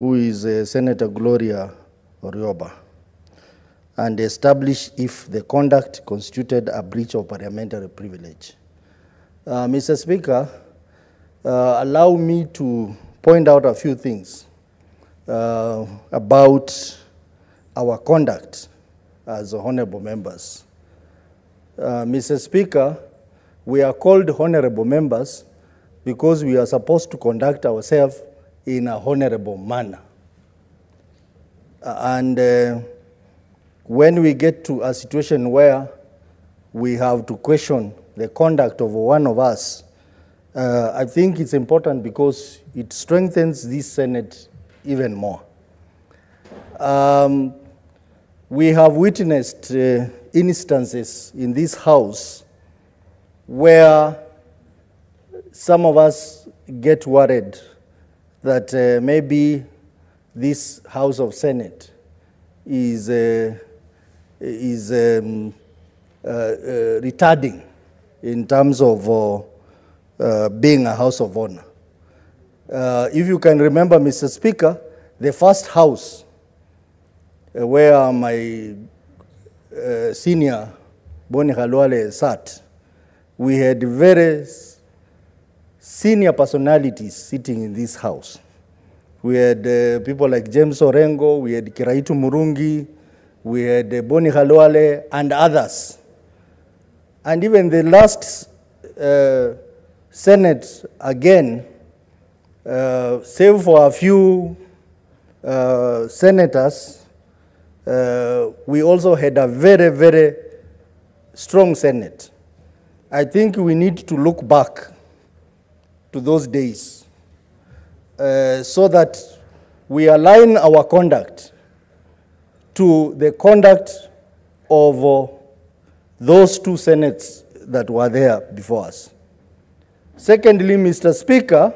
who is uh, Senator Gloria Orwoba, and establish if the conduct constituted a breach of parliamentary privilege. Uh, Mr. Speaker, uh, allow me to point out a few things uh, about our conduct as honorable members. Uh, Mr. Speaker, we are called honorable members because we are supposed to conduct ourselves in a honorable manner. And uh, when we get to a situation where we have to question the conduct of one of us, uh, I think it's important because it strengthens this Senate even more. Um, we have witnessed uh, instances in this House where some of us get worried that uh, maybe this House of Senate is, uh, is um, uh, uh, retarding in terms of uh, being a House of Honor. If you can remember, Mr. Speaker, the first House where my senior Boni Khalwale sat, we had very s- senior personalities sitting in this house. We had uh, people like James Orengo, we had Kiraitu Murungi, we had uh, Boni Khalwale, and others. And even the last uh, Senate, again, uh, save for a few uh, senators, uh, we also had a very, very strong Senate. I think we need to look back to those days uh, so that we align our conduct to the conduct of uh, those two senates that were there before us. Secondly, Mr. Speaker,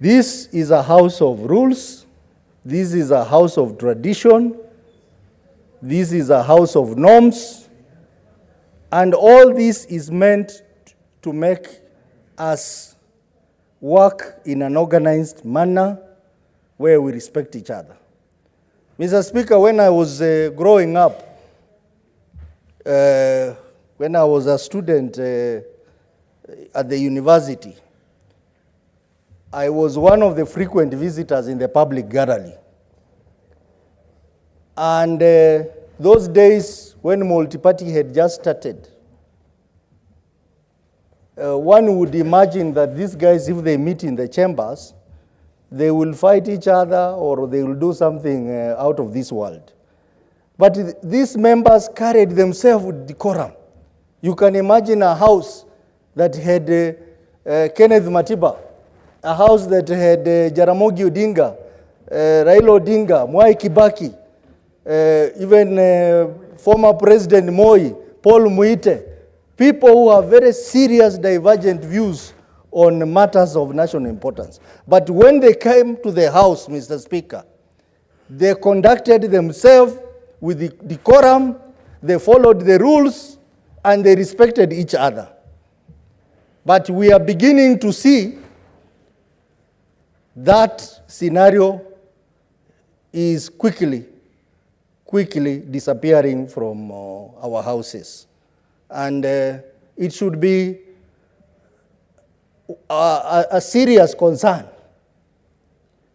this is a house of rules. This is a house of tradition. This is a house of norms. And all this is meant to make us work in an organized manner where we respect each other. Mr. Speaker, when I was uh, growing up, uh, when I was a student uh, at the university, I was one of the frequent visitors in the public gallery. And uh, those days when multi-party had just started, uh, one would imagine that these guys, if they meet in the chambers, they will fight each other or they will do something uh, out of this world. But th- these members carried themselves with decorum. You can imagine a house that had uh, uh, Kenneth Matiba, a house that had uh, Jaramogi Odinga, uh, Raila Odinga, Mwai Kibaki, even former President Moi, Paul Muite, people who have very serious divergent views on matters of national importance. But when they came to the House, Mr. Speaker, they conducted themselves with the decorum, they followed the rules, and they respected each other. But we are beginning to see that scenario is quickly, quickly disappearing from uh, our houses. And uh, it should be a, a, a serious concern.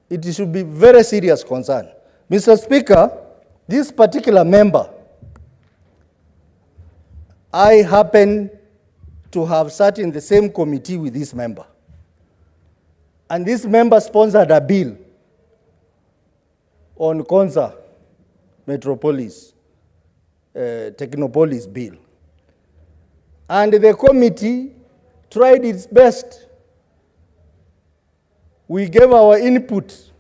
It should be very serious concern. Mr. Speaker, this particular member, I happen to have sat in the same committee with this member. And this member sponsored a bill on Konza Metropolis, uh, Technopolis bill. And the committee tried its best. We gave our input.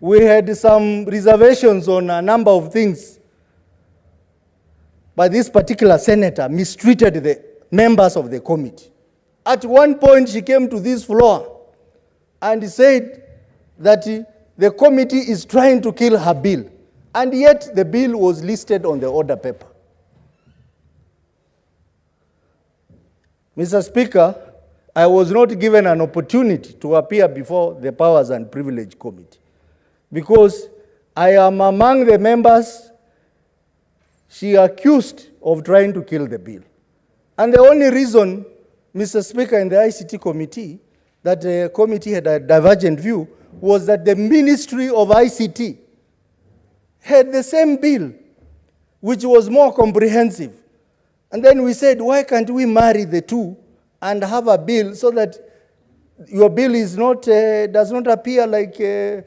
We had some reservations on a number of things. But this particular senator mistreated the members of the committee. At one point, she came to this floor and said that the committee is trying to kill her bill. And yet, the bill was listed on the order paper. Mr. Speaker, I was not given an opportunity to appear before the Powers and Privilege Committee because I am among the members she accused of trying to kill the bill. And the only reason, Mr. Speaker, in the ICT committee, that the committee had a divergent view was that the Ministry of ICT had the same bill, which was more comprehensive. And then we said, why can't we marry the two and have a bill so that your bill is not, uh, does not appear like uh,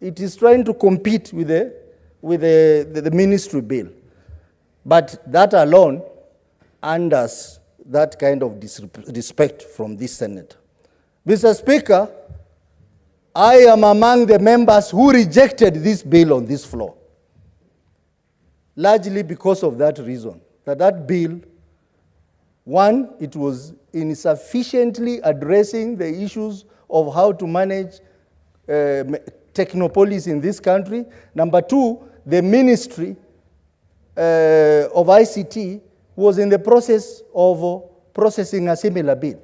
it is trying to compete with the, with the, the, the ministry bill. But that alone unders that kind of disrespect from this senator. Mr. Speaker, I am among the members who rejected this bill on this floor, largely because of that reason, that that bill, one, it was insufficiently addressing the issues of how to manage uh, technopolis in this country. Number two, the ministry uh, of ICT was in the process of uh, processing a similar bill.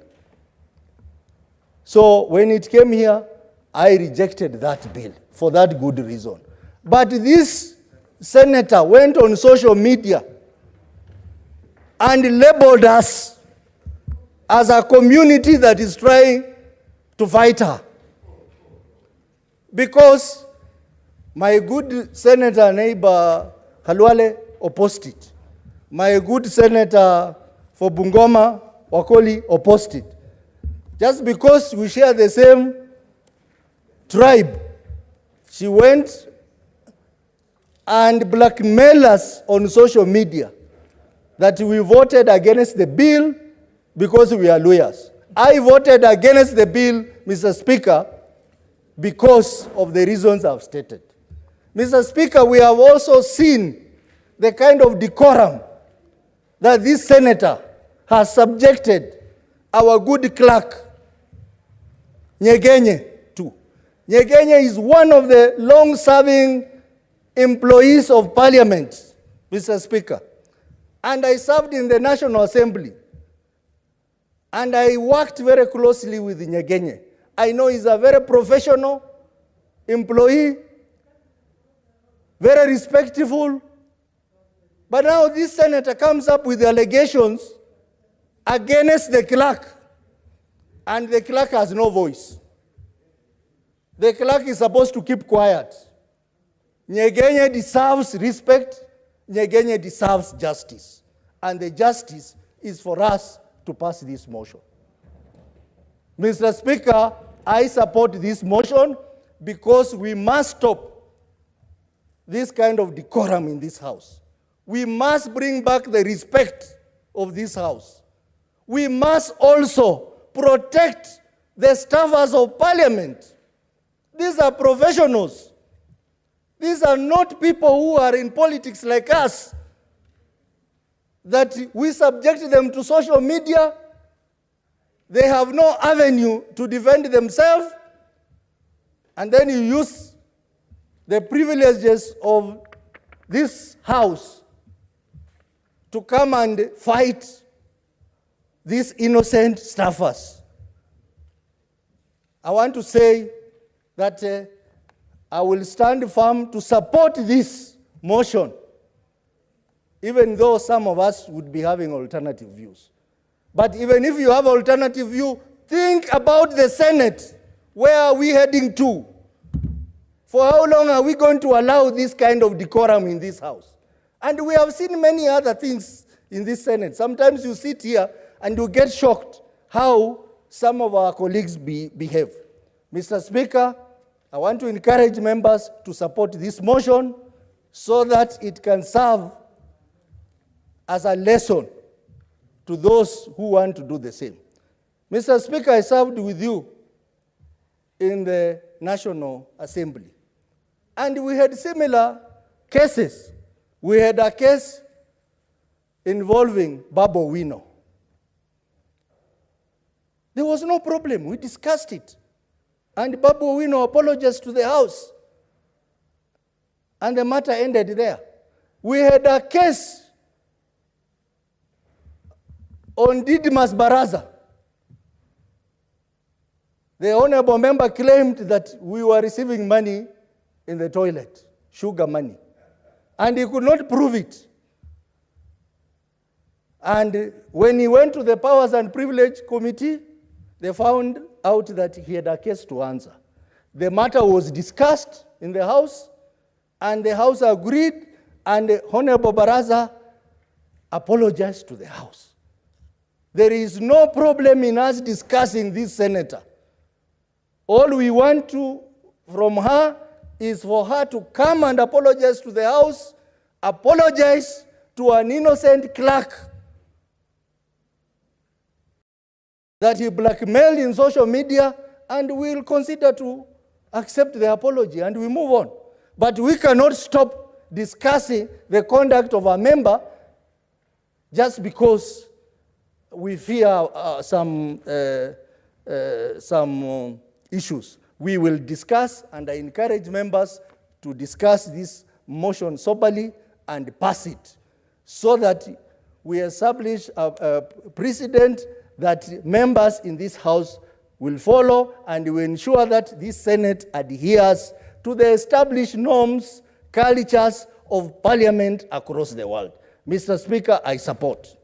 So when it came here, I rejected that bill for that good reason. But this senator went on social media and labeled us as a community that is trying to fight her. Because my good senator neighbor Khalwale opposed it. My good senator for Bungoma, Wakoli, opposed it. Just because we share the same tribe, she went and blackmailed us on social media that we voted against the bill because we are Luhyas. I voted against the bill, Mr. Speaker, because of the reasons I've stated. Mr. Speaker, we have also seen the kind of decorum that this senator has subjected our good clerk, Nyegenye, to. Nyegenye is one of the long serving employees of parliament, Mr. Speaker. And I served in the National Assembly. And I worked very closely with Nyegenye. I know he's a very professional employee, very respectful, but now this senator comes up with allegations against the clerk, and the clerk has no voice. The clerk is supposed to keep quiet. Nyegenye deserves respect, Nyegenye deserves justice. And the justice is for us to pass this motion. Mr. Speaker, I support this motion because we must stop this kind of decorum in this house. We must bring back the respect of this house. We must also protect the staffers of parliament. These are professionals. These are not people who are in politics like us, that we subject them to social media. They have no avenue to defend themselves. And then you use the privileges of this house to come and fight these innocent staffers. I want to say that uh, I will stand firm to support this motion, even though some of us would be having alternative views. But even if you have alternative view, think about the Senate. Where are we heading to? For how long are we going to allow this kind of decorum in this house? And we have seen many other things in this Senate. Sometimes you sit here and you get shocked how some of our colleagues be, behave. Mr. Speaker, I want to encourage members to support this motion so that it can serve as a lesson to those who want to do the same. Mr. Speaker, I served with you in the National Assembly. And we had similar cases. We had a case involving Babu Owino. There was no problem. We discussed it. And Babu Owino apologized to the House. And the matter ended there. We had a case on Didmus Barasa. The honorable member claimed that we were receiving money in the toilet, sugar money, and he could not prove it. And when he went to the Powers and Privilege Committee, they found out that he had a case to answer. The matter was discussed in the House, and the House agreed, and the Honorable Barasa apologized to the House. There is no problem in us discussing this, Senator. All we want to from her is for her to come and apologize to the House, apologize to an innocent clerk that he blackmailed in social media, and we'll consider to accept the apology and we move on. But we cannot stop discussing the conduct of a member just because we fear uh, some, uh, uh, some uh, issues. We will discuss, and I encourage members to discuss this motion soberly and pass it so that we establish a, a precedent that members in this House will follow and will ensure that this Senate adheres to the established norms, cultures of parliament across the world. Mr. Speaker, I support.